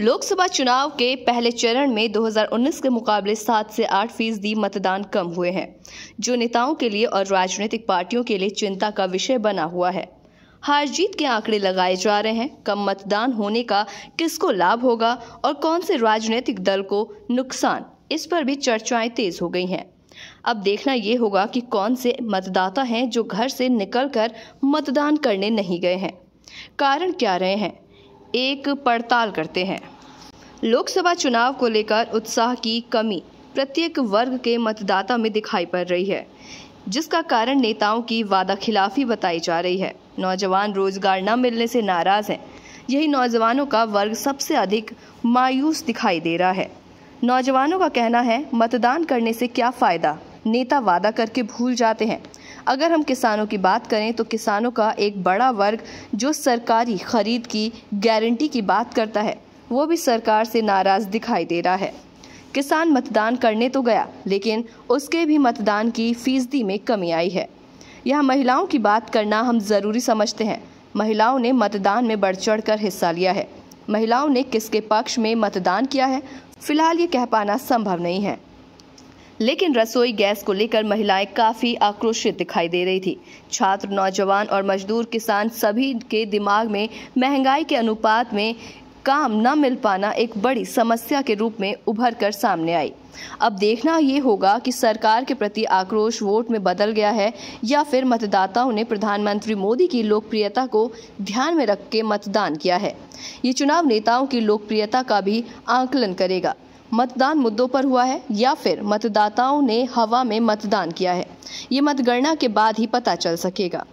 लोकसभा चुनाव के पहले चरण में 2019 के मुकाबले 7 से 8 फ़ीसदी मतदान कम हुए हैं, जो नेताओं के लिए और राजनीतिक पार्टियों के लिए चिंता का विषय बना हुआ है। हार जीत के आंकड़े लगाए जा रहे हैं। कम मतदान होने का किसको लाभ होगा और कौन से राजनीतिक दल को नुकसान? इस पर भी चर्चाएँ तेज हो गई हैं। अब देखना ये होगा कि कौन से मतदाता हैं जो घर से निकलकर मतदान करने नहीं गए हैं। कारण क्या रहे हैं? एक पड़ताल करते हैं। लोकसभा चुनाव को लेकर उत्साह की कमी प्रत्येक वर्ग के मतदाता में दिखाई पड़ रही है, जिसका कारण नेताओं की वादा खिलाफी बताई जा रही है। नौजवान रोज़गार न मिलने से नाराज़ हैं। यही नौजवानों का वर्ग सबसे अधिक मायूस दिखाई दे रहा है। नौजवानों का कहना है, मतदान करने से क्या फ़ायदा? नेता वादा करके भूल जाते हैं। अगर हम किसानों की बात करें तो किसानों का एक बड़ा वर्ग जो सरकारी खरीद की गारंटी की बात करता है, वो भी सरकार से नाराज़ दिखाई दे रहा है। किसान मतदान करने तो गया, लेकिन उसके भी मतदान की फ़ीसदी में कमी आई है। यहाँ महिलाओं की बात करना हम ज़रूरी समझते हैं। महिलाओं ने मतदान में बढ़ चढ़ कर हिस्सा लिया है। महिलाओं ने किसके पक्ष में मतदान किया है, फ़िलहाल ये कह पाना संभव नहीं है। लेकिन रसोई गैस को लेकर महिलाएँ काफ़ी आक्रोशित दिखाई दे रही थी। छात्र, नौजवान और मजदूर किसान सभी के दिमाग में महँगाई के अनुपात में काम न मिल पाना एक बड़ी समस्या के रूप में उभर कर सामने आई। अब देखना ये होगा कि सरकार के प्रति आक्रोश वोट में बदल गया है या फिर मतदाताओं ने प्रधानमंत्री मोदी की लोकप्रियता को ध्यान में रख के मतदान किया है। ये चुनाव नेताओं की लोकप्रियता का भी आंकलन करेगा। मतदान मुद्दों पर हुआ है या फिर मतदाताओं ने हवा में मतदान किया है? ये मतगणना के बाद ही पता चल सकेगा।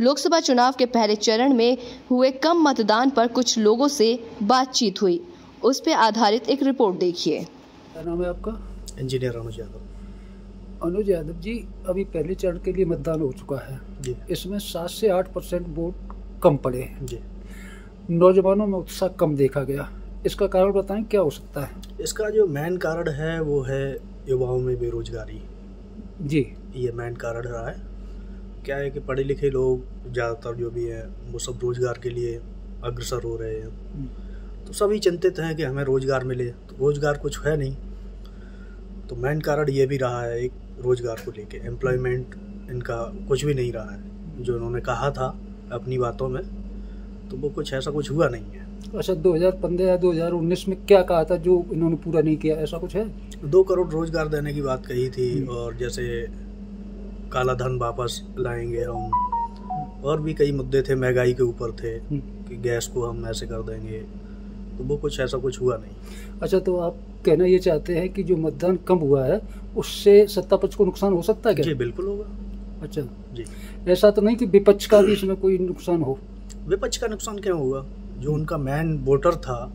लोकसभा चुनाव के पहले चरण में हुए कम मतदान पर कुछ लोगों से बातचीत हुई। उस पर आधारित एक रिपोर्ट देखिए। क्या नाम है आपका? इंजीनियर अनुज यादव। अनुज यादव जी अभी पहले चरण के लिए मतदान हो चुका है। जी। इसमें सात से आठ परसेंट वोट कम पड़े हैं। जी। नौजवानों में उत्साह कम देखा गया। इसका कारण बताएँ क्या हो सकता है? इसका जो मेन कारण है वो है युवाओं में बेरोजगारी। जी। ये मेन कारण रहा है। क्या है कि पढ़े लिखे लोग ज़्यादातर जो भी हैं वो सब रोज़गार के लिए अग्रसर हो रहे हैं। तो सभी चिंतित हैं कि हमें रोज़गार मिले। तो रोज़गार कुछ है नहीं। तो मेन कारण ये भी रहा है एक रोज़गार को लेके। एम्प्लॉयमेंट इनका कुछ भी नहीं रहा है जो इन्होंने कहा था अपनी बातों में। तो वो कुछ ऐसा कुछ हुआ नहीं है। अच्छा 2015 या 2019 में क्या कहा था जो इन्होंने पूरा नहीं किया? ऐसा कुछ है? दो करोड़ रोज़गार देने की बात कही थी और जैसे काला धन वापस लाएँगे हम और भी कई मुद्दे थे महँगाई के ऊपर थे कि गैस को हम ऐसे कर देंगे तो वो कुछ ऐसा कुछ हुआ नहीं। अच्छा तो आप कहना ये चाहते हैं कि जो मतदान कम हुआ है उससे सत्ता पक्ष को नुकसान हो सकता है क्या? जी बिल्कुल होगा। अच्छा। जी। ऐसा तो नहीं कि विपक्ष का भी इसमें कोई नुकसान हो। विपक्ष का नुकसान क्यों होगा जो उनका मैन वोटर था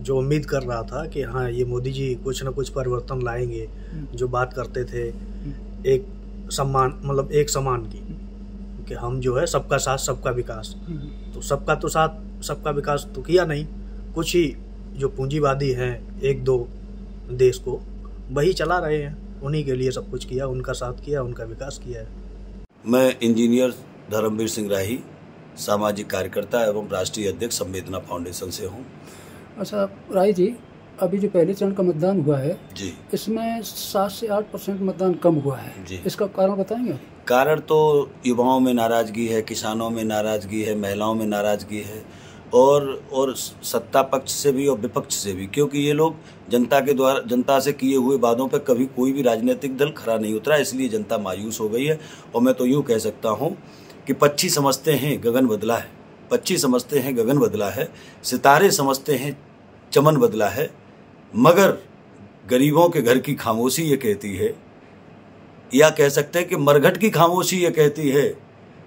जो उम्मीद कर रहा था कि हाँ ये मोदी जी कुछ ना कुछ परिवर्तन लाएँगे जो बात करते थे एक सम्मान मतलब एक समान की कि हम जो है सबका साथ सबका विकास। तो सबका तो साथ सबका विकास तो किया नहीं। कुछ ही जो पूंजीवादी हैं एक दो देश को वही चला रहे हैं। उन्हीं के लिए सब कुछ किया उनका साथ किया उनका विकास किया है। मैं इंजीनियर धर्मवीर सिंह राही सामाजिक कार्यकर्ता एवं राष्ट्रीय अध्यक्ष संवेदना फाउंडेशन से हूँ। अच्छा राय जी अभी जो पहले चरण का मतदान हुआ है जी। इसमें सात से आठ परसेंट मतदान कम हुआ है। जी। इसका कारण बताएँगे? कारण तो युवाओं में नाराज़गी है किसानों में नाराज़गी है महिलाओं में नाराज़गी है और और सत्ता पक्ष से भी और विपक्ष से भी क्योंकि ये लोग जनता के द्वारा जनता से किए हुए वादों पर कभी कोई भी राजनीतिक दल खड़ा नहीं उतरा इसलिए जनता मायूस हो गई है और मैं तो यूँ कह सकता हूँ कि पक्षी समझते हैं गगन बदला है। पक्षी समझते हैं गगन बदला है। सितारे समझते हैं चमन बदला है। मगर गरीबों के घर की खामोशी ये कहती है, या कह सकते हैं कि मरघट की खामोशी ये कहती है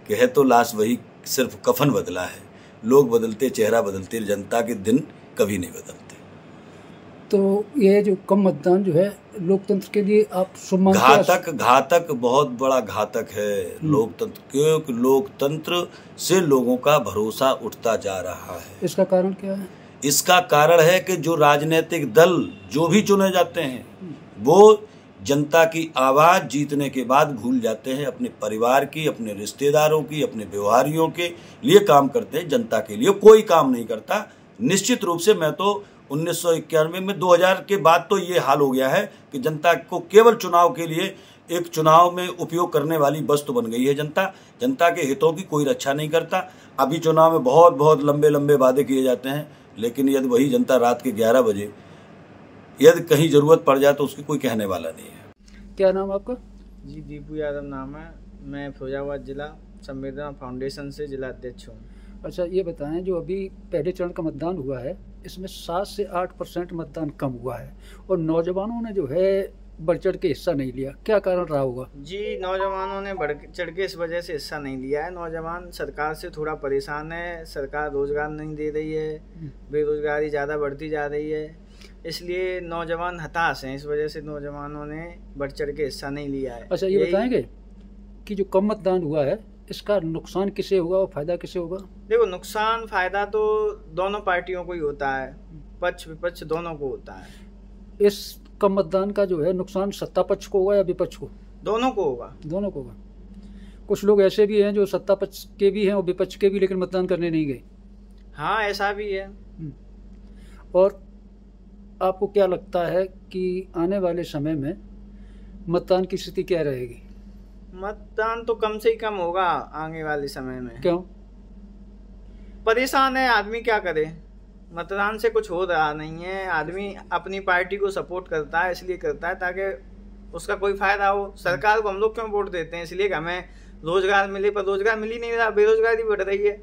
कि है तो लाश वही सिर्फ़ कफन बदला है। लोग बदलते, चेहरा बदलते, जनता के दिन कभी नहीं बदलते। तो ये जो कम मतदान जो है लोकतंत्र के लिए आप सम्मान घातक घातक बहुत बड़ा घातक है लोकतंत्र क्योंकि लोकतंत्र से लोगों का भरोसा उठता जा रहा है। इसका कारण क्या है? इसका कारण है कि जो राजनीतिक दल जो भी चुने जाते हैं वो जनता की आवाज़ जीतने के बाद भूल जाते हैं अपने परिवार की अपने रिश्तेदारों की अपने व्यवहारियों के लिए काम करते हैं जनता के लिए कोई काम नहीं करता। निश्चित रूप से मैं तो उन्नीस सौ इक्यानवे में 2000 के बाद तो ये हाल हो गया है कि जनता को केवल चुनाव के लिए एक चुनाव में उपयोग करने वाली वस्तु तो बन गई है जनता। जनता के हितों की कोई रक्षा नहीं करता। अभी चुनाव में बहुत बहुत लंबे लंबे वादे किए जाते हैं लेकिन यदि वही जनता रात के 11 बजे यदि कहीं ज़रूरत पड़ जाए तो उसकी कोई कहने वाला नहीं है। क्या नाम आपका? जी दीपू यादव नाम है। मैं फिरोजाबाद जिला संवेदना फाउंडेशन से जिला अध्यक्ष हूँ। अच्छा ये बताएँ जो अभी पहले चरण का मतदान हुआ है इसमें सात से आठ परसेंट मतदान कम हुआ है और नौजवानों ने जो है बढ़ चढ़ के हिस्सा नहीं लिया। क्या कारण रहा होगा? जी नौजवानों ने बढ़ चढ़ के इस वजह से हिस्सा नहीं लिया है। नौजवान सरकार से थोड़ा परेशान है सरकार रोज़गार नहीं दे रही है बेरोजगारी ज़्यादा बढ़ती जा रही है इसलिए नौजवान हताश हैं। इस वजह से नौजवानों ने बढ़ चढ़ के हिस्सा नहीं लिया है। अच्छा ये बताएँगे कि जो कम मतदान हुआ है इसका नुकसान किसे होगा और फ़ायदा किसे होगा? देखो नुकसान फ़ायदा तो दोनों पार्टियों को ही होता है। पक्ष विपक्ष दोनों को होता है। इस कम मतदान का जो है नुकसान सत्ता पक्ष को होगा या विपक्ष को? दोनों को होगा। दोनों को होगा। कुछ लोग ऐसे भी हैं जो सत्ता पक्ष के भी हैं और विपक्ष के भी लेकिन मतदान करने नहीं गए। हाँ ऐसा भी है। और आपको क्या लगता है कि आने वाले समय में मतदान की स्थिति क्या रहेगी? मतदान तो कम से ही कम होगा आगे वाले समय में। क्यों? परेशान है आदमी क्या करे? मतदान से कुछ हो रहा नहीं है। आदमी अपनी पार्टी को सपोर्ट करता है इसलिए करता है ताकि उसका कोई फ़ायदा हो। सरकार को हम लोग क्यों वोट देते हैं? इसलिए कि हमें रोज़गार मिले पर रोज़गार मिल ही नहीं रहा बेरोजगारी बढ़ रही है।